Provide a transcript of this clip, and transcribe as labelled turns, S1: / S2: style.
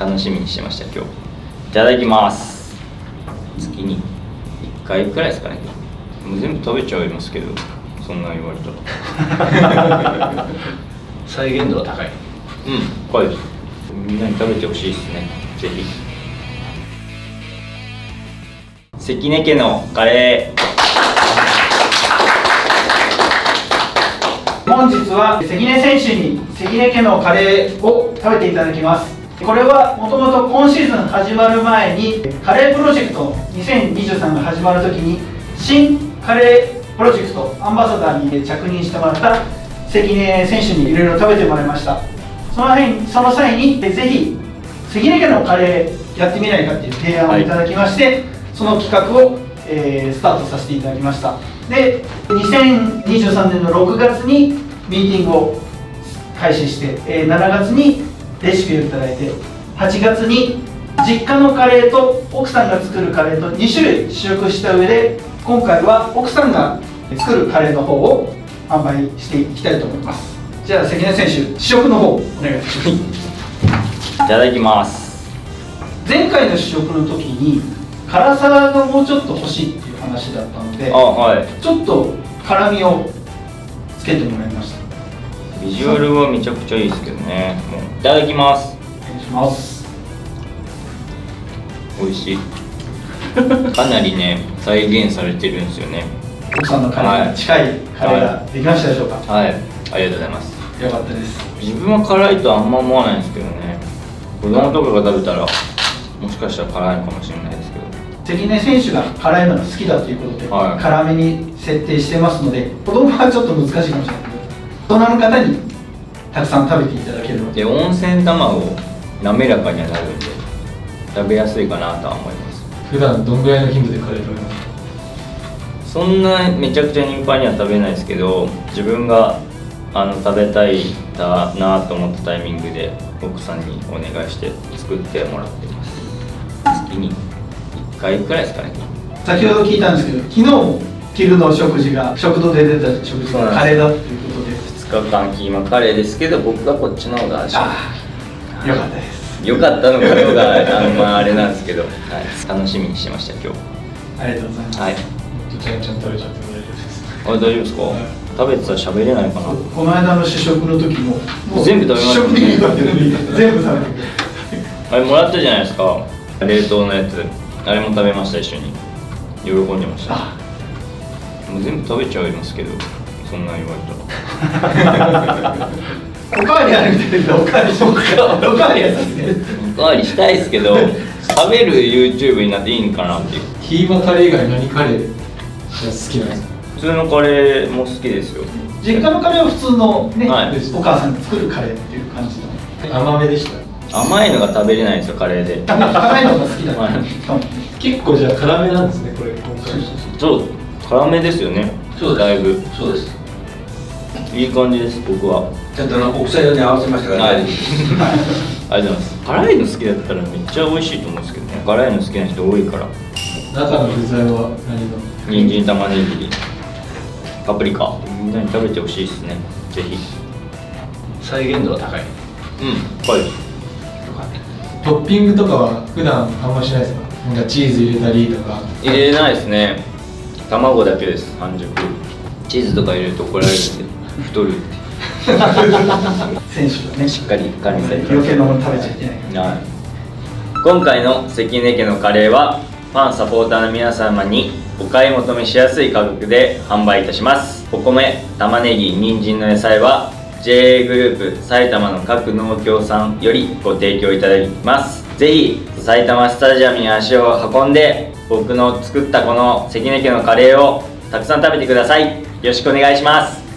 S1: 楽しみにしてました今日。いただきます。月に1回くらいですかね。もう全部食べちゃいますけどそんな言われたら
S2: 再現度は高い。
S1: うん深いです。みんなに食べてほしいですね。ぜひ。関根家のカレ
S3: 本日は関根選手に関根家のカレーを食べていただきますこれはもともと今シーズン始まる前にカレープロジェクト2023が始まるときに新カレープロジェクトアンバサダーに着任してもらった関根選手にいろいろ食べてもらいました。その際その際にぜひ関根家のカレーやってみないかっていう提案をいただきまして、その企画を、えースタートさせていただきました。で2023年の6月にミーティングを開始して、えー7月にレシピをいただいて8月に実家のカレーと奥さんが作るカレーと2種類試食した上で今回は奥さんが作るカレーの方を販売していきたいと思います。じゃあ関根選手試食の方お願いします。
S1: ーいただきます。
S3: 前回の試食の時に辛さがもうちょっと欲しいっていう話だったので
S1: あはい。
S3: ちょっと辛みをつけてもらいました
S1: ビジュアルはめちゃくちゃいいですけどね。もういただきます。
S3: お願いします。
S1: 美味しい。かなりね再現されてるんですよね。
S3: 奥さんのカレーに近いカレーができましたでしょうか、
S1: はい。ありがとうございます。
S3: よかったです。
S1: 自分は辛いとあんま思わないんですけどね。子供とかが食べたらもしかしたら辛いのかもしれないですけど。
S3: 関根選手が辛いのが好きだということで、
S1: はい。
S3: 辛めに設定してますので子供はちょっと難しいかもしれない人の方にたくさん食べていただければ
S1: で。温泉卵滑らかにはなるんで食べやすいかなとは思います。
S2: 普段どんぐらいの頻度でカレー食べます？か
S1: そんなめちゃくちゃ頻繁には食べないですけど自分があの食べたいだなと思ったタイミングで奥さんにお願いして作ってもらってます。月に1回くらいですかね。
S3: 先ほど聞いたんですけど昨日も昼の食事が食堂で出た食事がカレーだということで。
S1: 2日間キーマカレーですけど僕はこっちの方が味
S3: ああよかったです。
S1: 良かったのかどうかあんまあれなんですけど、はい、楽しみにしてました今日。
S3: ありがとうございます、
S1: はい。
S2: ちゃんちゃん食べちゃっても大丈夫です。
S1: あ大丈夫ですか、食べてたら喋れないかな。
S3: この間の試食の時も
S1: 全部食べました
S3: 試食的に食べてるのに全部食べて。
S1: あれもらったじゃないですか。冷凍のやつ。あれも食べました一緒に。喜んでました。
S3: あ。
S1: もう全部食べちゃいますけどそんな言われたら。
S3: おかわりあるみたいなおかわりしようかおかわりやったんですね
S1: おかわりしたいですけど食べる YouTube になっていいんかなっていう。
S2: キーマカレー以外何カレーが好きなんですか？
S1: 普通のカレーも好きですよ。
S3: 実家のカレーは普通のね、
S1: はい。
S3: お母さんが作るカレーっていう感じの。
S2: 甘めでした。
S1: 甘いのが食べれないんですよカレーで。
S3: 辛いのが好きだ。
S1: はい。
S2: 結構じゃあ辛めなんですねこれ今回。
S1: そう。辛めですよね。
S4: そう
S1: だいぶ。
S4: そうです
S1: いい感じです僕は。
S4: ちゃんと国際用に合わせましたから。
S1: はい、あ
S4: ね
S1: りがとうございます。辛いの好きだったらめっちゃ美味しいと思うんですけどね。辛いの好きな人多いから。
S2: 中の具材は何の
S1: 人参玉ねぎ。パプリカ。みんなに食べてほしいですね。ぜひ。
S2: 再現度は高い。
S1: うん深いです。
S2: トッピングとかは普段あんましないですか？なんかチーズ入れたりとか。
S1: 入れないですね。卵だけです。半熟。チーズとか入れると怒られるんで太る。っ て
S3: 選手がね。
S1: しっかり管理されて
S3: 余計なもの食べちゃいけない
S1: はい、今回の関根家のカレーはファンサポーターの皆様にお買い求めしやすい価格で販売いたします。お米玉ねぎ人参の野菜は JA グループ埼玉の各農協さんよりご提供いただきます。ぜひ埼玉スタジアムに足を運んで僕の作ったこの関根家のカレーをたくさん食べてください。よろしくお願いします